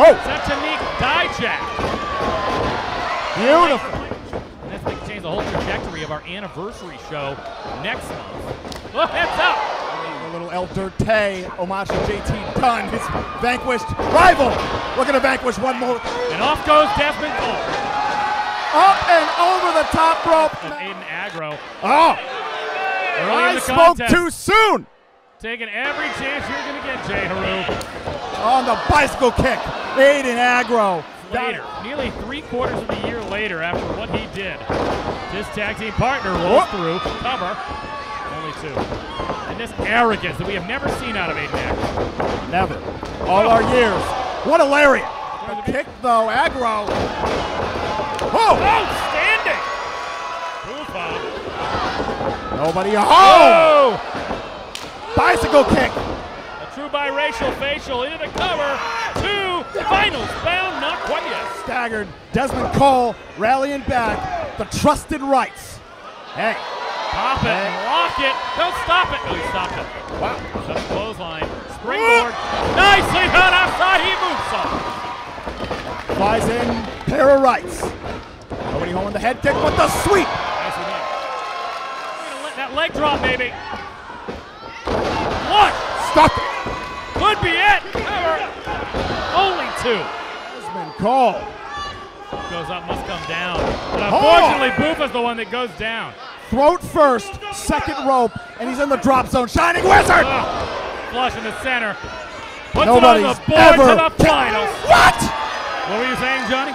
Oh. Jack. Beautiful. And this thing changed the whole trajectory of our anniversary show next month. Oh, heads up. A little El Dirte homage to JT Dunn, his vanquished rival. Looking to vanquish one more. And off goes Dezmond Cole. Up and over the top rope. Of Aiden Aggro. Oh, Early I spoke too soon. Taking every chance you're going to get, J Heru. On the bicycle kick, Aiden Aggro. Later, nearly three quarters of a year later after what he did, his tag team partner rolls through, cover, only two. And this arrogance that we have never seen out of Aiden Aggro. Never. All our years. What a lariat. The kick though, Aggro. Whoa! Outstanding! Boofa. Nobody home. Oh! Bicycle kick. A true biracial facial into the cover. Finals bound, not quite yet. Staggered. Dezmond Cole rallying back. The trusted rights. Hey. Pop it, Hey. lock it. Don't stop it. Oh, he stopped it. Wow. That's a clothesline. Springboard. Nicely done outside. He moves up. Flies in. Pair of rights. Nobody home in the head kick, but the sweep. Nicely done. We're gonna let that leg drop, baby. One. Stuck it. Two. Dezmond Cole. Goes up, must come down. But Oh. unfortunately, Boofa's the one that goes down. Throat first. Second rope. And he's in the drop zone. Shining Wizard. Flush in the center. Puts Nobody's it on the board ever. to the finals. What? What were you saying, Johnny?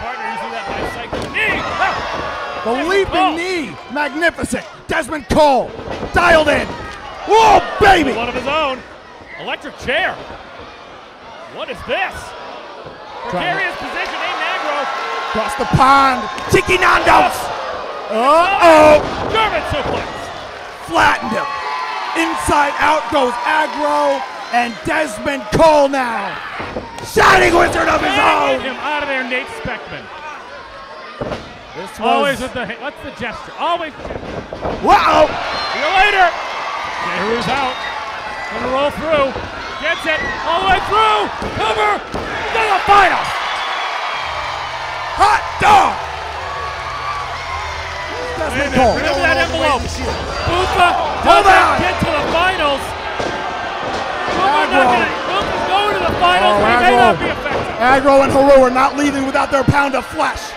Partner, you see that bicycle knee? Ah! The Dezmond leaping Cole. knee. Magnificent. Dezmond Cole. Dialed in. Whoa, baby. One of his own. Electric chair. What is this? Precarious position, Aiden Aggro. Across the pond. Cheeky Nandos. Uh-oh. German suplex. Flattened him. Inside out goes Aggro and Dezmond Cole now. Shining Wizard of his own. Get him out of there, Nate Speckman. This was. Always with the, what's the gesture? Always. Wow. See you later. J Heru's out. Gonna roll through. Gets it all the way through. Cover. To the final. Hot dog. A Dezmond. Cole. Remember that envelope. Bufa doesn't get to the finals. Bufa not gonna, Bufa's going to the finals, Oh, may not be effective. Aggro and Heru are not leaving without their pound of flesh.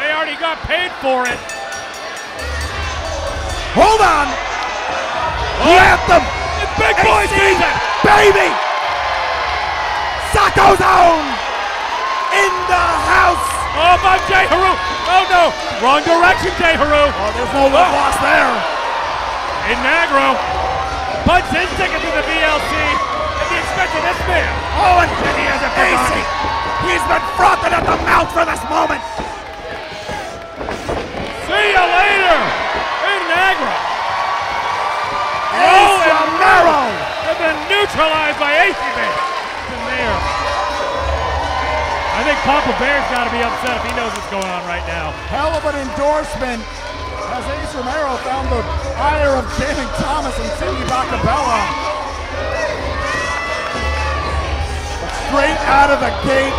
They already got paid for it. Hold on. Oh. Anthem. Big boy season. Baby. Sacco Zone. In the house. Oh, my J Heru. Oh, no. Wrong direction, J Heru. Oh, there's no love lost there. In Aggro. Punch his ticket to the VLC at the expense of this man. Oh, and he hasn't forgotten. He's been frothing at the mouth for this moment. Papa Bear's got to be upset if he knows what's going on right now. Hell of an endorsement as Ace Romero found the ire of Jamie Thomas and Cindy Bacabella. Straight out of the gate,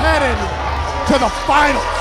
headed to the finals.